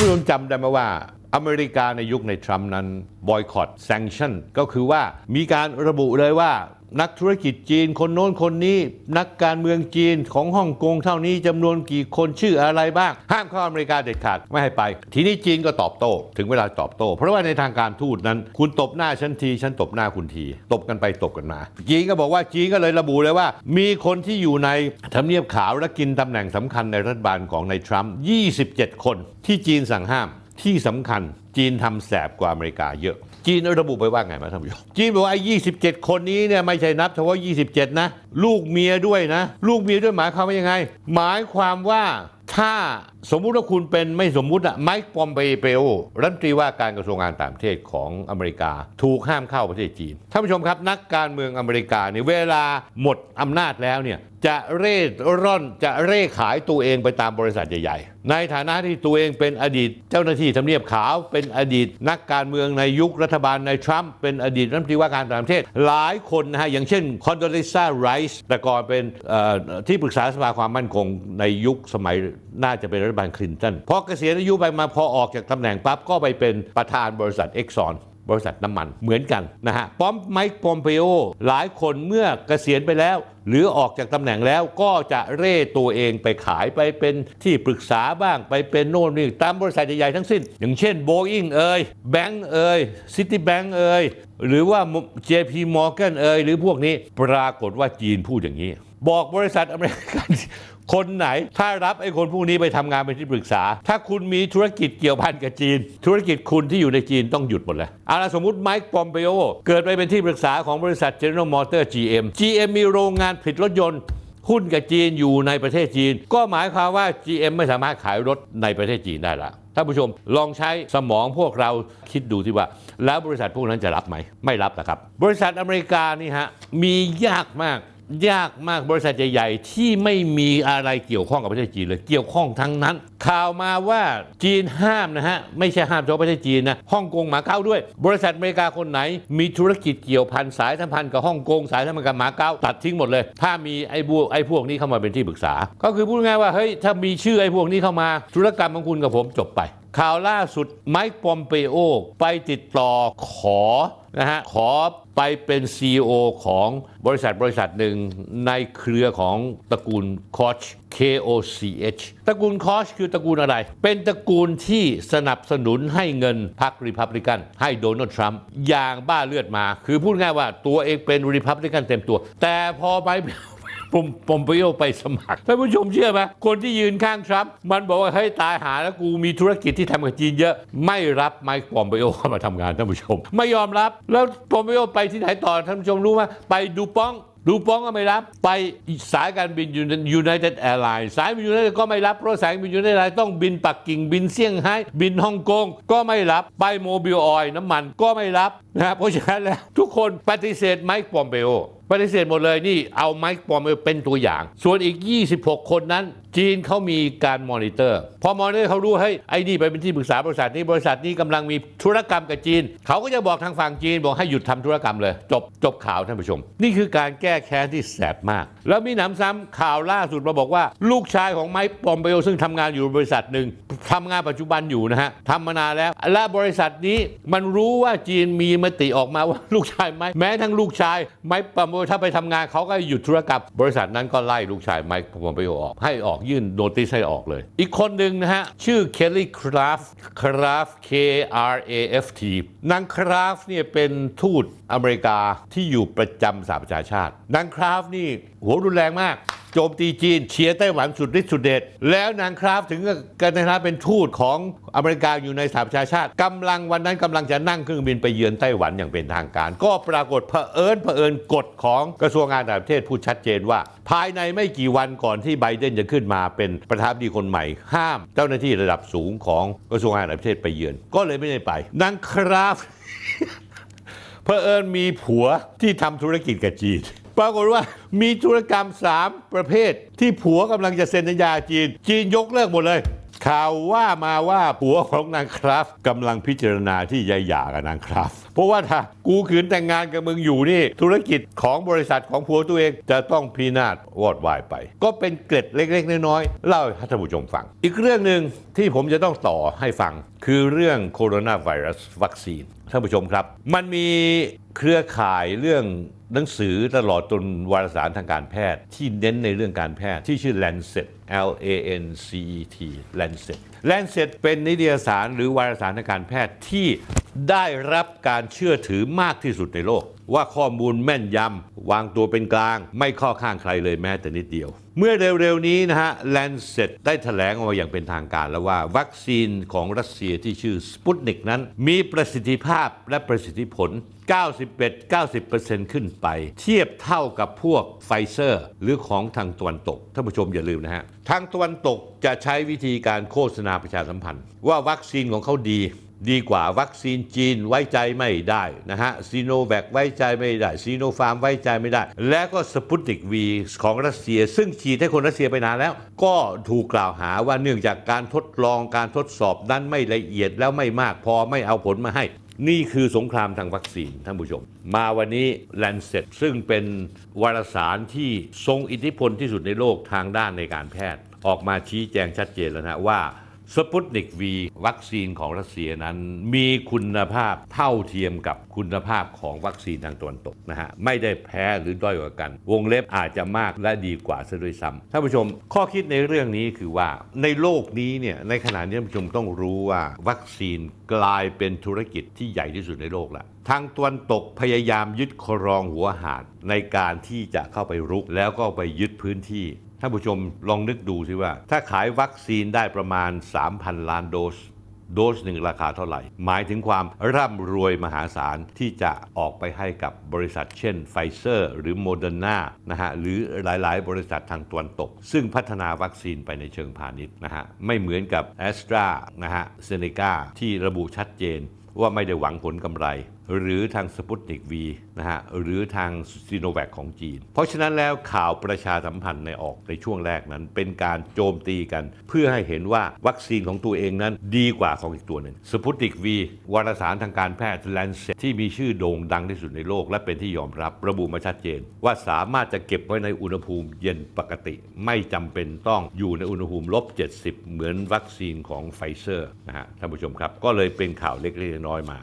ผู้ชมจำได้ไหมว่า อเมริกาในยุคในทรัมป์นั้นบอยคอตแซงชั่นก็คือว่ามีการระบุเลยว่านักธุรกิจจีนคนโน้นคนนี้ นักการเมืองจีนของฮ่องกงเท่านี้จำนวนกี่คนชื่ออะไรบ้าง ห้ามเข้าอเมริกาเด็ดขาดไม่ให้ไป ทีนี้จีนก็ตอบโต้ ถึงเวลาตอบโต้ เพราะว่าในทางการทูตนั้น คุณตบหน้าฉันทีฉันตบหน้าคุณที ตบกันไปตบกันมา จีนก็บอกว่าจีนก็เลยระบุเลยว่า มีคนที่อยู่ในทำเนียบขาวและกินตำแหน่งสำคัญในรัฐบาลของในทรัมป์27 คนที่จีนสั่งห้าม ที่สำคัญจีนทำแสบกว่าอเมริกาเยอะ จีนระบุไปว่าไงมาท่านผู้ชมจีนบอกว่าไอ้27 คนนี้เนี่ยไม่ใช่นับเฉพาะ 27 นะ ลูกเมียด้วยนะ ลูกเมียด้วยหมายความว่ายังไง หมายความว่าถ้าสมมุติว่าคุณเป็นไม่สมมุติอะไมค์ปอมเปเปโอรัฐมนตรีว่าการกระทรวงการต่างประเทศของอเมริกา ถูกห้ามเข้าประเทศจีนท่านผู้ชมครับนักการเมืองอเมริกาเนี่ยเวลาหมดอำนาจแล้วเนี่ยจะเร่ร่อนจะเร่ขายตัวเองไปตามบริษัทใหญ่ ๆ ในฐานะที่ตัวเองเป็นอดีตเจ้าหน้าที่ทำเนียบขาว เป็นอดีตนักการเมืองในยุครัฐบาลนายทรัมป์เป็นอดีตรัฐมนตรีว่าการต่างประเทศ หลายคนนะฮะอย่างเช่นคอนโดลิซาไรส์แต่ก่อนเป็นที่ปรึกษาสภาความมั่นคงในยุคสมัยน่าจะเป็นรัฐบาลคลินตันพอเกษียณอายุไปมาพอออกจากตำแหน่งปั๊บก็ไปเป็นประธานบริษัทเอ็กซอนบริษัทน้ำมันเหมือนกันนะฮะป้อมไมค์ปอมเปโอหลายคนเมื่อเกษียณไปแล้ว หรือออกจากตำแหน่งแล้วก็จะเร่ตัวเองไปขายไปเป็นที่ปรึกษาบ้างไปเป็นโน่นนี่ตามบริษัทใหญ่ๆทั้งสิ้น อย่างเช่น Boeing เอ่ยแบงก์เอ่ย Citibank เอ่ยหรือว่า JP Morgan เอ่ยหรือพวกนี้ปรากฏว่าจีนพูดอย่างนี้ บอกบริษัทอเมริกัน คนไหน ถ้ารับไอ้คนพวกนี้ไปทำงานเป็นที่ปรึกษา ถ้าคุณมีธุรกิจเกี่ยวพันกับจีน ธุรกิจคุณที่อยู่ในจีนต้องหยุดหมดเลยเอาละสมมติไมค์ปอมเปโอเกิดไปเป็นที่ปรึกษาของบริษัท General Motor GM GM มีโรงงานผลิตรถยนต์หุ้นกับจีนอยู่ในประเทศจีน ก็หมายความว่า GM ไม่สามารถขายรถในประเทศจีนได้ละท่านผู้ชมลองใช้สมองพวกเราคิดดูที่ว่า แล้วบริษัทพวกนั้นจะรับไหม ไม่รับนะครับ บริษัทอเมริกานี่ฮะมียากมาก ยากมากบริษัทใหญ่ๆที่ไม่มีอะไรเกี่ยวข้องกับประเทศจีนเลยเกี่ยวข้องทั้งนั้น ข่าวมาว่าจีนห้ามนะฮะ ไม่ใช่ห้ามเฉพาะประเทศจีนนะฮ่องกงหมาเก้าด้วย บริษัทอเมริกาคนไหน มีธุรกิจเกี่ยวพันสายสัมพันธ์กับฮ่องกงสายสัมพันธ์กับหมาเก้าตัดทิ้งหมดเลย ถ้ามีไอ้พวกไอ้พวกนี้เข้ามาเป็นที่ปรึกษา ก็คือพูดง่ายว่าเฮ้ยถ้ามีชื่อไอ้พวกนี้เข้ามาธุรกรรมของคุณกับผมจบไป ข่าวล่าสุดไมค์ปอมเปโอ ไปติดต่อขอนะฮะขอไปเป็น CEO ของบริษัทบริษัทหนึ่งในเครือของตระกูลคอช KOCH ตระกูลคอชคือตระกูลอะไร เป็นตระกูลที่สนับสนุนให้เงินพรรคริพับลิกัน ให้โดนัลด์ทรัมป์อย่างบ้าเลือดมา คือพูดง่ายว่าตัวเองเป็นริพับลิกันเต็มตัว แต่พอไป ผมผมไปโยไปสมัครท่านผู้ชมเชื่อไหมคนที่ยืนข้างทรัมป์มันบอกว่าเฮ้ยตายหาแล้วกูมีธุรกิจที่ทำกับจีนเยอะ ไม่รับไมค์ปอมเปโอเข้ามาทำงานท่านผู้ชม ไม่ยอมรับ แล้วปอมเปโอไปที่ไหนต่อท่านผู้ชมรู้ไหมไปดูปองท์ดูปองท์ก็ไม่รับ ไปสายการบินยูไนเต็ดแอร์ไลน์สายบินยูไนเต็ดก็ไม่รับ เพราะสายบินยูไนเต็ดต้องบินปักกิ่งบินเซี่ยงไฮ้บินฮ่องกงก็ไม่รับ ไปโมบิลออยน้ำมันก็ไม่รับนะเพราะฉะนั้นแล้วทุกคนปฏิเสธไมค์ปอมเปโอ ปฏิเสธหมดเลยนี่เอาไมค์ปอมเป็นตัวอย่าง ส่วนอีก 26 คนนั้น จีนเขามีการมอนิเตอร์ พอมอนิเตอร์เขารู้ให้ไอ้นี่ไปเป็นที่ปรึกษาบริษัทนี้บริษัทนี้กำลังมีธุรกรรมกับจีน เขาก็จะบอกทางฝั่งจีนบอกให้หยุดทำธุรกรรมเลย จบจบข่าวท่านผู้ชม นี่คือการแก้แค้นที่แสบมาก แล้วมีหนำซ้ำข่าวล่าสุดมาบอกว่า ลูกชายของไมค์ปอมเปโอซึ่งทำงานอยู่บริษัทหนึ่ง ทำงานปัจจุบันอยู่นะฮะทำมานานแล้ว และบริษัทนี้มันรู้ว่าจีนมีมติออกมาว่าลูกชายไมแม้ทั้งลูกชายไมค์ปอมถ้าไปทำงานเขาก็หยุดธุรกรรมบริษัทนั้นก็ไล่ลูกชายไมค์ปมเปอออก ให้ออกยื่นโนติสให้ออกเลย อีกคนหนึ่งนะฮะ ชื่อเคลลี่คราฟคราฟ K R A F T นางคราฟเนี่ยเป็นทูตอเมริกาที่อยู่ประจำสหประชาชาตินางคราฟนี่หัวรุนแรงมาก จมตีจีนเชียร์ไต้หวันสุดฤทธิ์สุดเดชแล้วนางคราฟถึงกันนะเป็นทูตของอเมริกาอยู่ในสหประชาชาติกำลังวันนั้นกำลังจะนั่งเครื่องบินไปเยือนไต้หวันอย่างเป็นทางการ ก็ปรากฏเผอิญเผอิญกฎของกระทรวงการต่างประเทศพูดชัดเจนว่า ภายในไม่กี่วันก่อนที่ไบเดนจะขึ้นมาเป็นประธานาธิบดีคนใหม่ ห้ามเจ้าหน้าที่ระดับสูงของกระทรวงการต่างประเทศไปเยือน ก็เลยไม่ได้ไปนางคราฟเผอิญมีผัวที่ทำธุรกิจกับจีน ปรากฏว่ามีธุรกรรม 3 ประเภท ที่ผัวกำลังจะเซ็นสัญญาจีน จีนยกเลิกหมดเลย ข่าวว่ามาว่าผัวของนางคราฟกำลังพิจารณาที่จะหย่ากับนางคราฟเพราะว่าถ้ากูขืนแต่งงานกับมึงอยู่นี่ ธุรกิจของบริษัทของผัวตัวเองจะต้องพินาศวอดวายไป ก็เป็นเกร็ดเล็ก ๆ น้อยๆเล่าให้ท่านผู้ชมฟัง อีกเรื่องหนึ่งที่ผมจะต้องต่อให้ฟัง คือเรื่องโคโรนาไวรัสวัคซีนท่านผู้ชมครับ มันมี เครือข่ายเรื่องหนังสือตลอดจนวารสารทางการแพทย์ ที่เน้นในเรื่องการแพทย์ที่ชื่อ Lancet L A N C E T Lancet Lancet เป็นนิตยสารหรือวารสารทางการแพทย์ที่ ได้รับการเชื่อถือมากที่สุดในโลก ว่าข้อมูลแม่นยำ วางตัวเป็นกลาง ไม่เข้าข้างใครเลยแม้แต่นิดเดียว เมื่อเร็วๆนี้นะฮะ Lancet ได้แถลงออกมาอย่างเป็นทางการแล้วว่า วัคซีนของรัสเซียที่ชื่อสปุตนิกนั้น มีประสิทธิภาพและประสิทธิผล 91-90%ขึ้นไป เทียบเท่ากับพวกไฟเซอร์ หรือของทางตะวันตกท่านผู้ชมอย่าลืมนะฮะทางตะวันตกจะใช้วิธีการโฆษณาประชาสัมพันธ์ ว่าวัคซีนของเขาดี ดีกว่าวัคซีนจีนไว้ใจไม่ได้นะฮะซีโนแวคไว้ใจไม่ได้ซีโนฟาร์มไว้ใจไม่ได้ และก็สปุติกวีของรัสเซีย ซึ่งฉีดให้คนรัสเซียไปนานแล้ว ก็ถูกกล่าวหาว่าเนื่องจากการทดลองการทดสอบนั้นไม่ละเอียดแล้วไม่มากพอไม่เอาผลมาให้ นี่คือสงครามทางวัคซีนท่านผู้ชม มาวันนี้ Lancet ซึ่งเป็นวารสารที่ทรงอิทธิพลที่สุดในโลกทางด้านในการแพทย์ ออกมาชี้แจงชัดเจนแล้วนะว่า สปุตนิกวีวัคซีนของรัสเซียนั้น มีคุณภาพเท่าเทียมกับคุณภาพของวัคซีนทางตะวันตกนะฮะไม่ได้แพ้หรือด้อยกว่ากัน วงเล็บอาจจะมากและดีกว่าซะด้วยซ้ำท่านผู้ชม ข้อคิดในเรื่องนี้คือว่าในโลกนี้เนี่ยในขณะนี้ท่านผู้ชมต้องรู้ว่าวัคซีนกลายเป็นธุรกิจที่ใหญ่ที่สุดในโลกแล้วทางตะวันตกพยายามยึดครองหัวหาดในการที่จะเข้าไปรุกแล้วก็ไปยึดพื้นที่ ท่านผู้ชมลองนึกดูสิว่า ถ้าขายวัคซีนได้ประมาณ 3,000 ล้านโดส โดสหนึ่งราคาเท่าไหร่ หมายถึงความร่ำรวยมหาศาลที่จะออกไปให้กับบริษัทเช่นไฟเซอร์ หรือโมเดอร์นานะฮะหรือหลาย ๆ บริษัททางตะวันตก ซึ่งพัฒนาวัคซีนไปในเชิงพาณิชย์นะฮะไม่เหมือนกับแอสตรานะฮะเซเนกาที่ระบุชัดเจนว่าไม่ได้หวังผลกำไร หรือทางสปุตนิกวีนะฮะหรือทางซีโนแวคของจีน เพราะฉะนั้นแล้วข่าวประชาสัมพันธ์ในออกในช่วงแรกนั้น เป็นการโจมตีกัน เพื่อให้เห็นว่าวัคซีนของตัวเองนั้นดีกว่าของอีกตัวหนึ่งสปุตนิกวีวารสารทางการแพทย์ Lancet ที่มีชื่อโด่งดังที่สุดในโลก และเป็นที่ยอมรับระบุมาชัดเจน ว่าสามารถจะเก็บไว้ในอุณหภูมิเย็นปกติ ไม่จำเป็นต้องอยู่ในอุณหภูมิลบ 70 เหมือนวัคซีนของไฟเซอร์นะฮะท่านผู้ชมครับก็เลยเป็นข่าวเล็กๆน้อยๆมา